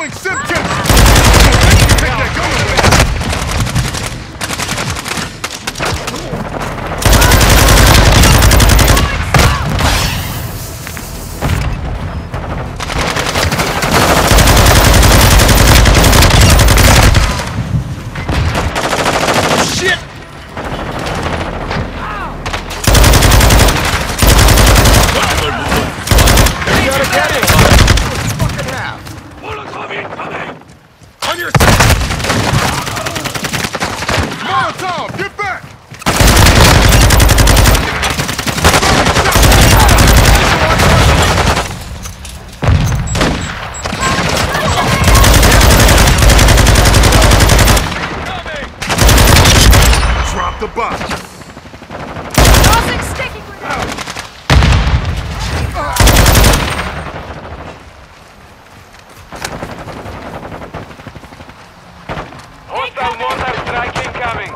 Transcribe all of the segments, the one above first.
Throwing Semtex! The box. Tossing sticky grenade! Hostile mortar strike incoming.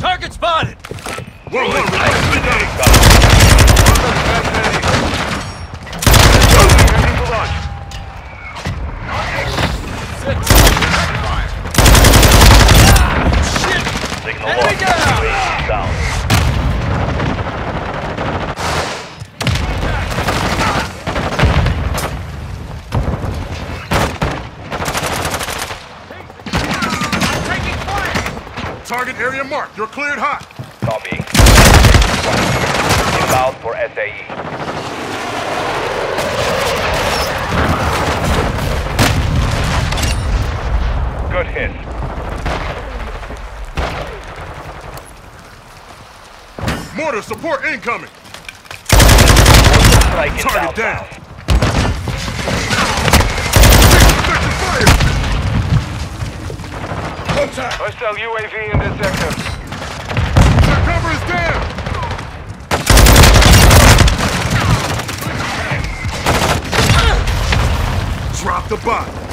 Target spotted! Whoa, whoa, relax. Ready to launch. Signal Target area marked. You're cleared hot. Copy. Inbound for SAE. Good hit. Mortar support incoming. Strike Target down. Effective. Hostile UAV in this sector. Their cover is down. Drop the bot.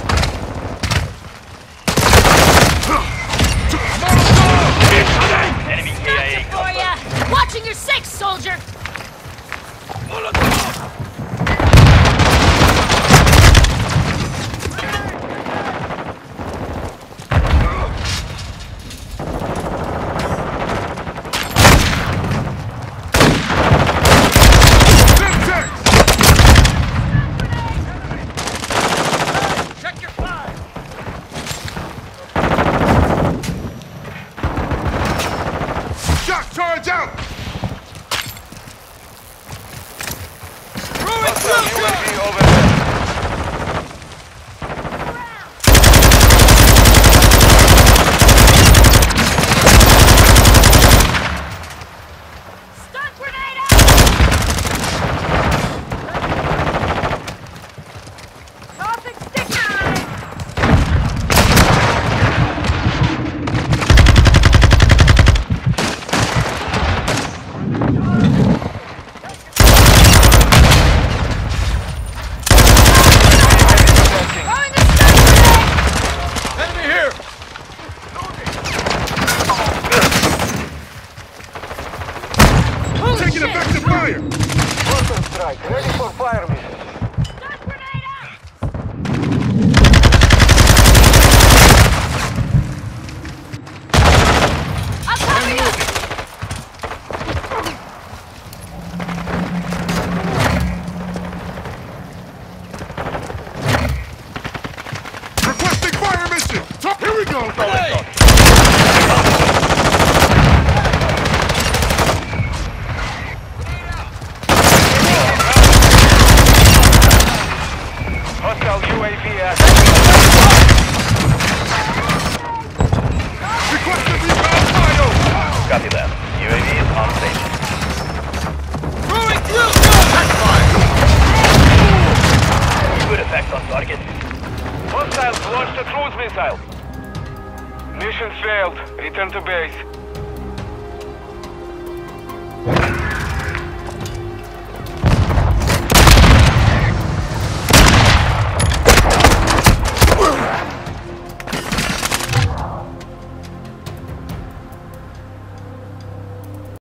Shock charge out! Hostile UAV overhead. Stun grenade out! Tossing sticky grenade! Throwing a stun grenade! Enemy here! Holy Taking effective fire! Mortar strike. Ready for fire mission. Stun grenade out! Up missile. Mission failed. Return to base.